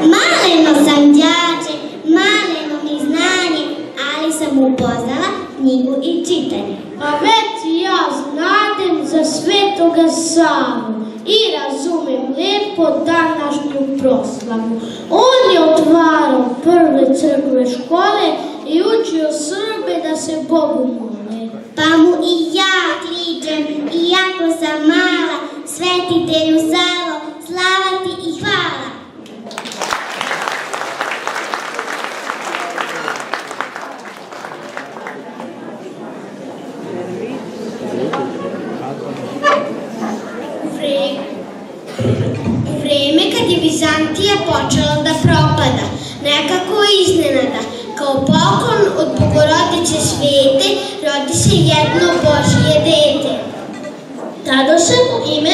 Maleno sam đače, maleno mi znanje, ali sam upoznala knjigu i čitanje. A već ja znadem za svetoga Savu i razumem lepo današnju proslavu. On je otvarao prve crkve škole i učio Srbe da se Bogu mole. Pa mu i ja kličem, iako sam mala, svetitelju Savo, slava ti i hvala. Vreme kad je Vizantija počela da propada, nekako iznenada, kao poklon od bogorodice svete, rodi se jedno Božije dete. Mu ime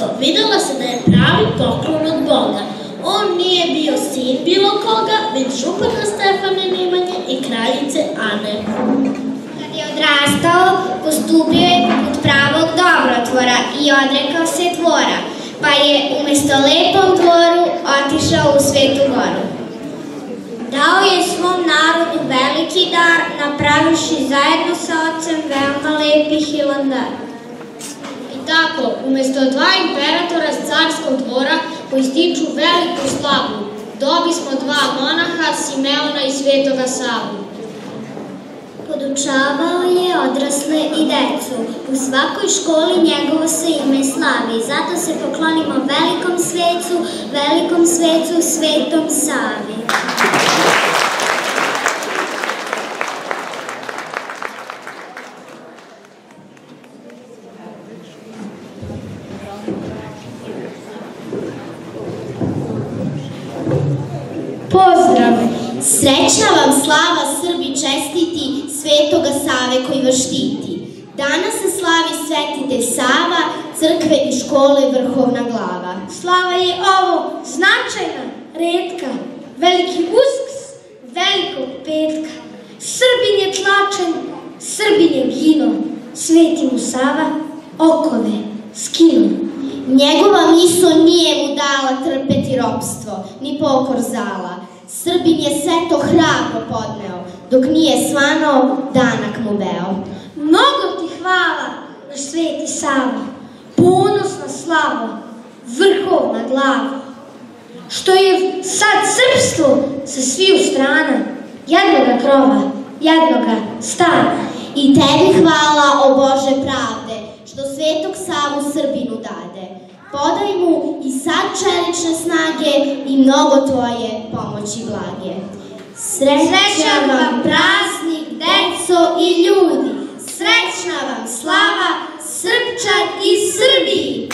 Rastko. Videla se da je pravi poklon od Boga. On nije bio sin bilo koga, već župana Stefane Nemanje i kraljice Ane. Kad je odrastao, postupio je poput pravog dobrotvora i odrekao se dvora, pa je umesto lepom dvoru otišao u Svetu goru. Dao je svom narodu veliki dar, napraviši zajedno sa ocem veoma lepi hilandar. Tako, umesto dva imperatora s carskog dvora koji stiču veliku slavu, dobi smo dva monaha, Simeona i Svetoga Savu. Podučavao je odrasle i decu. U svakoj školi njegovo se ime slavi. Zato se poklonimo velikom svecu, velikom svecu, svetom Savi. Pozdrav! Srećna vam slava Srbi čestiti svetoga Save koji vas štiti. Danas se slavi svetitelj Sava, crkve i škole vrhovna glava. Slava je ovo značajna, redka, veliki usks, velikog petka. Srbin je tlačen, Srbin je gino, sveti mu Sava, okove, skino. Njegova miso nije mu dala trpeti ropstvo, ni pokor zala. Srbin je sve to hrabro podneo, dok nije svanao danak mu beo. Mnogo ti hvala, naš sveti Sava, ponosna slava, vrhovna glava, što je sad srpstvo sa sviju strana, jednoga krova, jednoga stana. I tebi hvala, o Bože pravde, što svetog Savu Srbinu dade. Podaj mu i sad čelične snage i mnogo tvoje pomoći blage. Srećan vam praznik, deco i ljudi! Srećna vam slava Srpčan i Srbiji!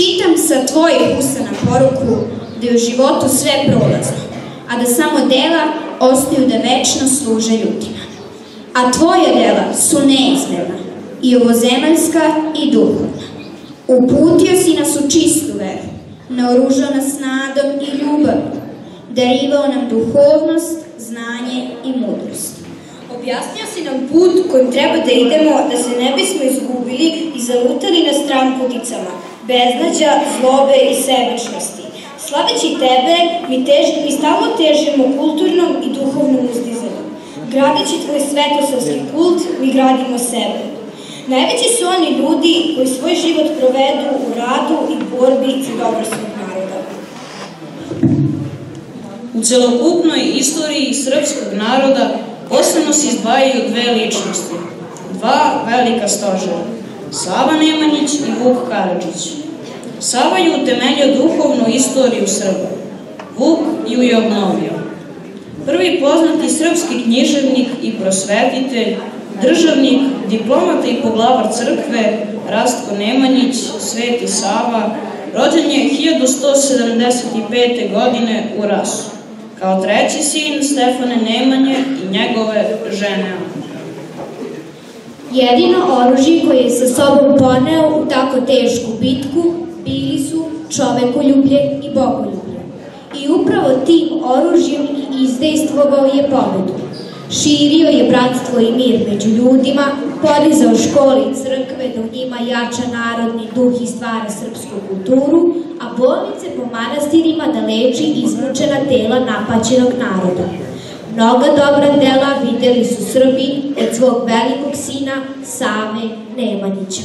Čitam sa tvojih usta na poruku da je u životu sve prolazno, a da samo dela ostaju da večno služe ljudima. A tvoja dela su neizmerna, i ovozemaljska i duhovna. Uputio si nas u čistu veru, naoružao nas nadom i ljubav, darivao nam duhovnost, znanje i mudrost. Objasnio si nam put kojim treba da idemo da se ne bismo izgubili i zalutali na stran puticama, beznađa, zlobe i sebičnosti. Slaveći tebe, mi, tež, mi stalno težimo kulturnom i duhovnom uzdizanju. Gradeći tvoj svetosavski kult, mi gradimo sebe. Najveći su oni ljudi koji svoj život provedu u radu i borbi za dobro svog naroda. U celokupnoj istoriji srpskog naroda posebno se izdvajaju dve ličnosti, dva velika stožera, Sava Nemanjić i Vuk Karadžić. Sava je utemeljio duhovnu istoriju Srba, Vuk ju je obnovio. Prvi poznati srpski književnik i prosvetitelj, državnik, diplomata i poglavar crkve, Rastko Nemanjić, Sveti Sava, rođen je 1175. godine u Rasu kao treći sin Stefane Nemanje i njegove žene Jedino oružje koje je sa sobom poneo u tako tešku bitku bili su čovekoljublje i bogoljublje. I upravo tim oružjem i izdejstvovao je pobedu. Širio je bratstvo i mir među ljudima, podizao škole i crkve da u njima jača narodni duh i stvara srpsku kulturu, a bolnice po manastirima da leči izmučena tela napaćenog naroda. Mnoga dobra dela videli su Srbi od svog velikog sina Save Nemanjića.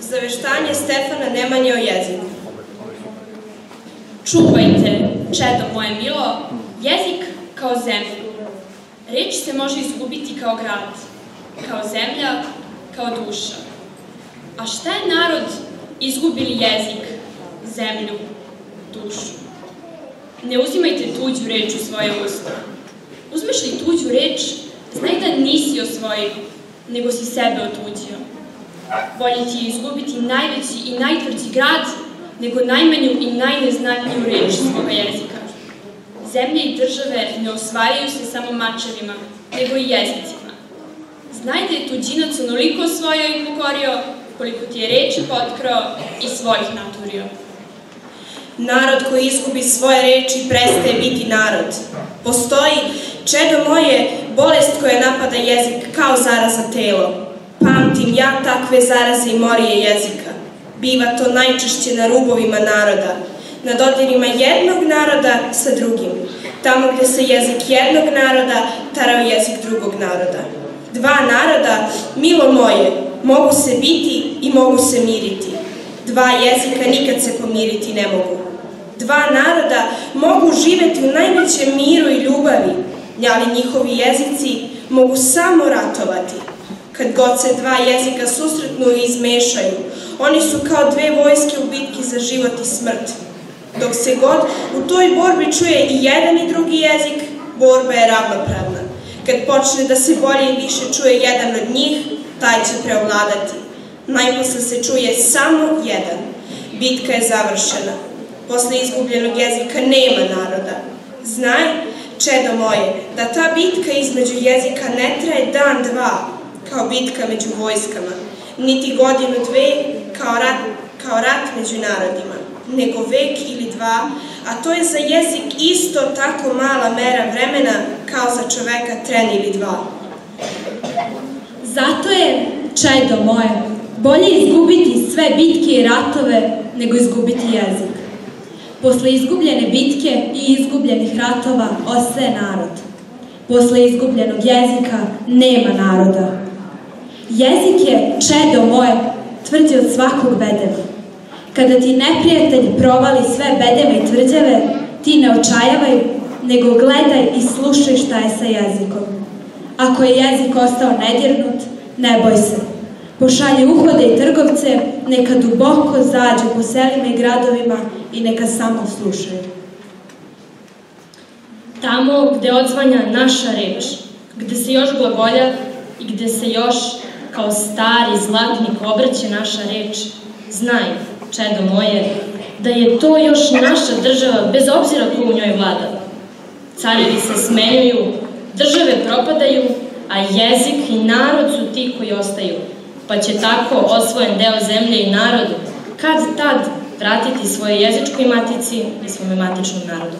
Zaveštanje Stefana Nemanje o jeziku. Čuvajte, čedo moje milo, jezik kao zemlju. Reč se može izgubiti kao grad, kao zemlja, kao duša. A šta je narod izgubili jezik, zemlju, dušu? Ne uzimajte tuđu reč u svoje usta. Uzmeš li tuđu reč, znaj da nisi osvojio, nego si sebe otuđio. Bolje ti je izgubiti najveći i najtvrđi grad, nego najmanju i najneznatniju reč svoga jezika. Zemlje i države ne osvajaju se samo mačevima, nego i jezicima. Znaj da je tuđinac onoliko osvojio i pokorio, koliko ti je reči potkrao i svojih naturio. Narod koji izgubi svoje reči prestaje biti narod. Postoji, čedo moje, bolest koja napada jezik kao zaraza telo. Pamtim ja takve zaraze i morije jezika. Biva to najčešće na rubovima naroda, na dodirima jednog naroda sa drugim, tamo gde se jezik jednog naroda tarao jezik drugog naroda. Dva naroda, milo moje, mogu se biti i mogu se miriti. Dva jezika nikad se pomiriti ne mogu. Dva naroda mogu živeti u najvećem miru i ljubavi, ali njihovi jezici mogu samo ratovati. Kad god se dva jezika susretnu i izmešaju, oni su kao dve vojske u bitki za život i smrt. Dok se god u toj borbi čuje i jedan i drugi jezik, borba je ravnopravna. Kad počne da se bolje i više čuje jedan od njih, taj će preovladati. Najposle se čuje samo jedan. Bitka je završena. Posle izgubljenog jezika nema naroda. Znaj, čedo moje, da ta bitka između jezika ne traje dan, dva, kao bitka među vojskama, niti godinu dve kao rat, kao rat među narodima, nego vek ili dva, a to je za jezik isto tako mala mera vremena kao za čoveka tren ili dva. Zato je, čedo moje, bolje izgubiti sve bitke i ratove nego izgubiti jezik. Posle izgubljene bitke i izgubljenih ratova ostaje narod. Posle izgubljenog jezika nema naroda. Jezik je, čedo moje, tvrđi od svakog bedema. Kada ti neprijatelj provali sve bedeme i tvrđave, ti ne očajavaj, nego gledaj i slušaj šta je sa jezikom. Ako je jezik ostao nedirnut, ne boj se. Pošalji uhode i trgovce, neka duboko zađu po selima i gradovima i neka samo slušaju. Tamo gde odzvanja naša reč, gde se još glagolja i gde se još kao stari zlatnik obraća naša reč, znaj, čedo moje, da je to još naša država bez obzira ko u njoj vlada. Carevi se smenjuju, države propadaju, a jezik i narod su ti koji ostaju, pa će tako osvojen deo zemlje i narod kad tad vratiti svoje jezičkoj matici i svome matičnom narodu.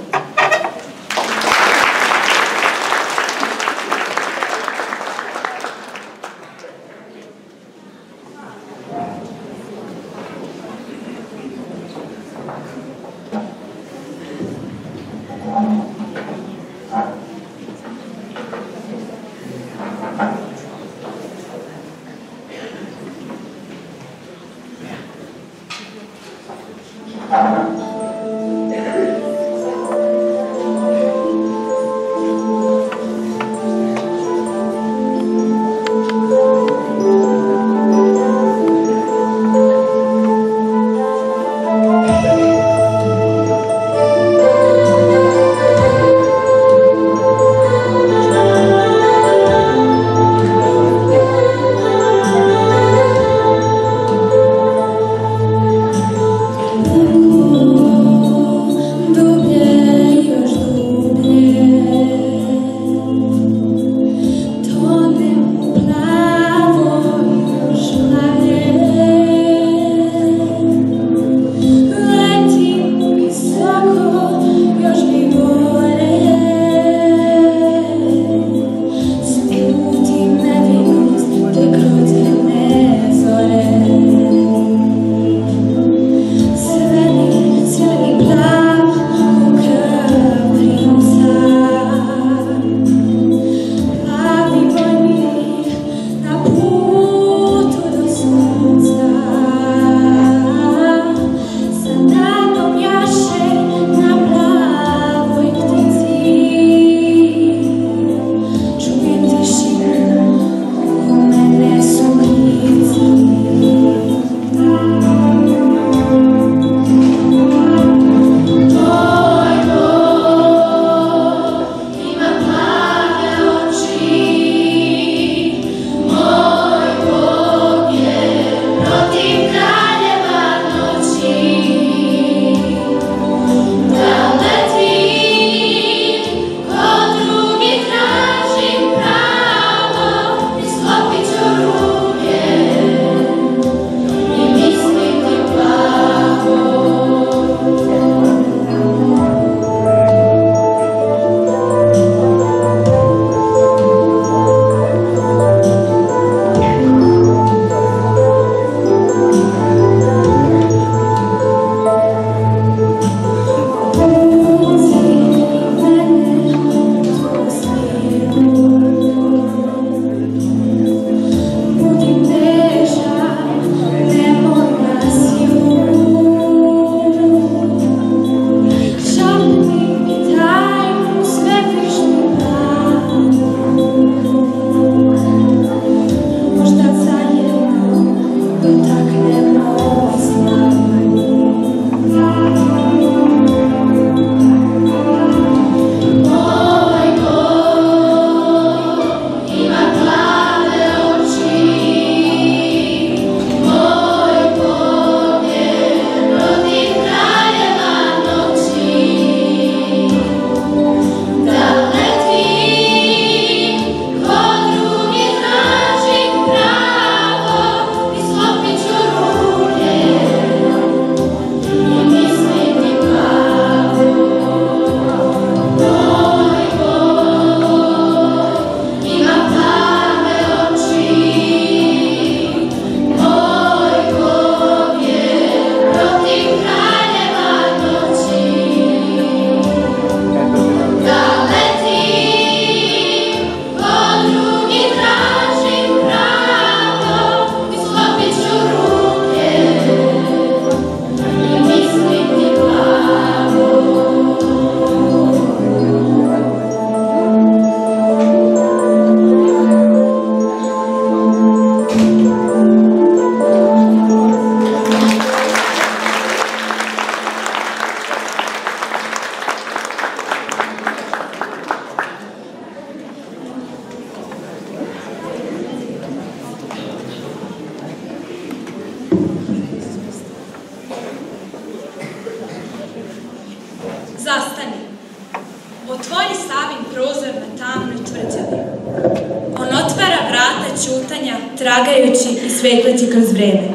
Kroz vreme,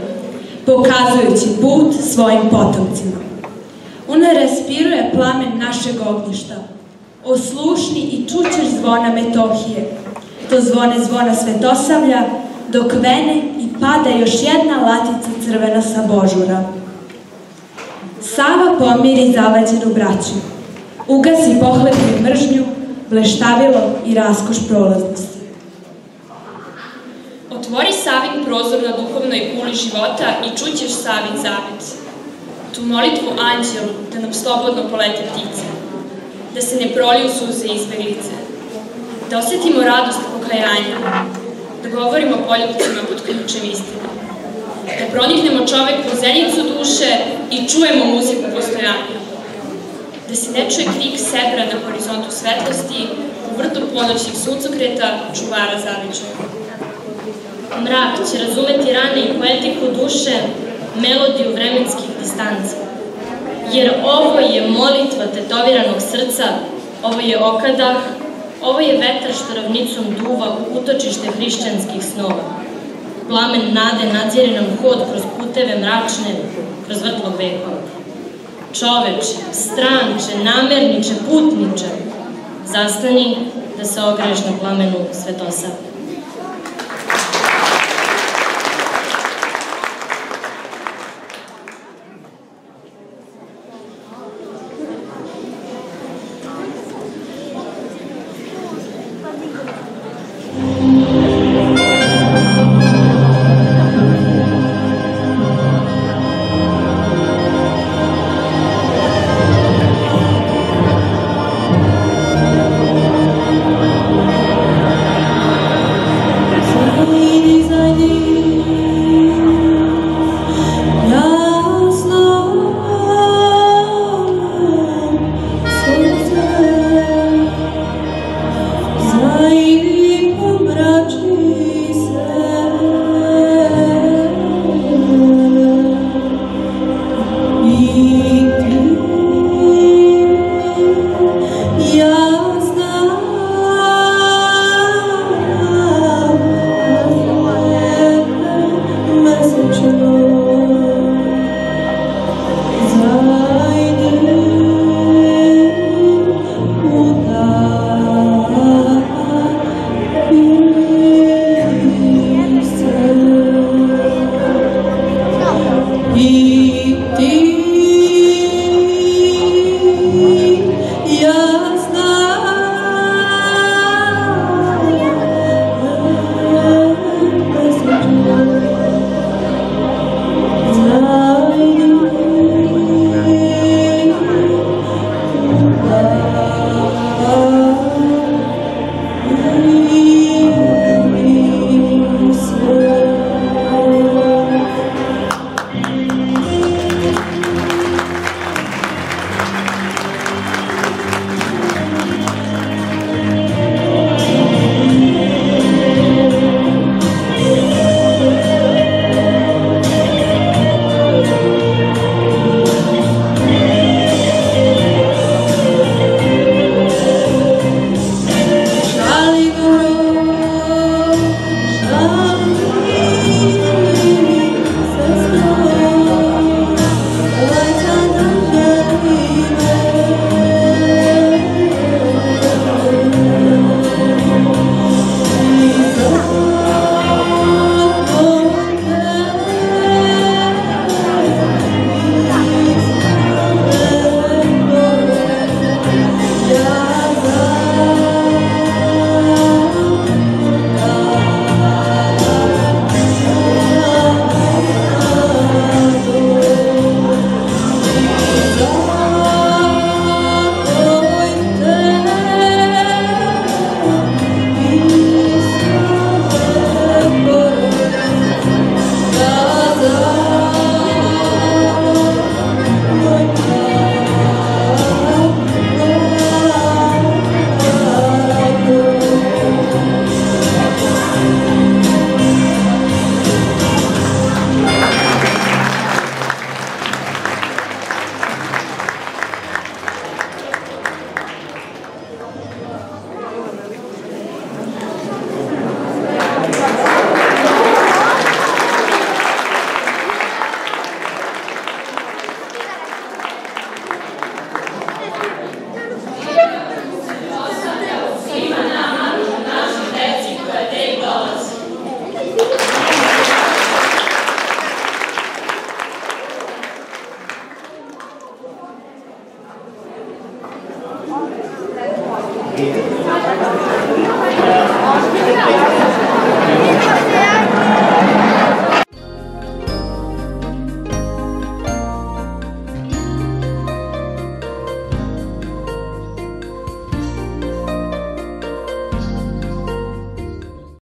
pokazujući put svojim potomcima. On raspiruje plamen našeg ognjišta. Oslušni i čućeš zvona Metohije. To zvone zvona Svetosavlja, dok vene i pada još jedna latica crvena sa božura. Sava pomiri zavađenu braću. Ugasi pohlepu i mržnju, bleštavilo i raskoš prolaznosti. Otvori Savin prozor na duhovnoj kuli života i čućeš Savin zavet. Tu molitvu anđelu da nam slobodno polete ptice, da se ne proliju suze izbeglice, da osetimo radost pokajanja, da govorimo poljubcima pod ključem istine, da proniknemo čovek u zenicu duše i čujemo muziku postojanja, da se ne čuje krik sebra na horizontu svetlosti, u vrtu ponoćnih suncokreta, čuvara zavičaja. Mrak će razumeti rane i poetiku duše, melodiju vremenskih distanci. Jer ovo je molitva tetoviranog srca, ovo je okadah, ovo je vetar što ravnicom duva u utočište hrišćanskih snova. Plamen nade nadzire nam hod kroz puteve mračne, kroz vrtlog vekova. Čoveče, stranče, namerniče, putniče, zastani da se ogreješ na plamenu Svetosavlja.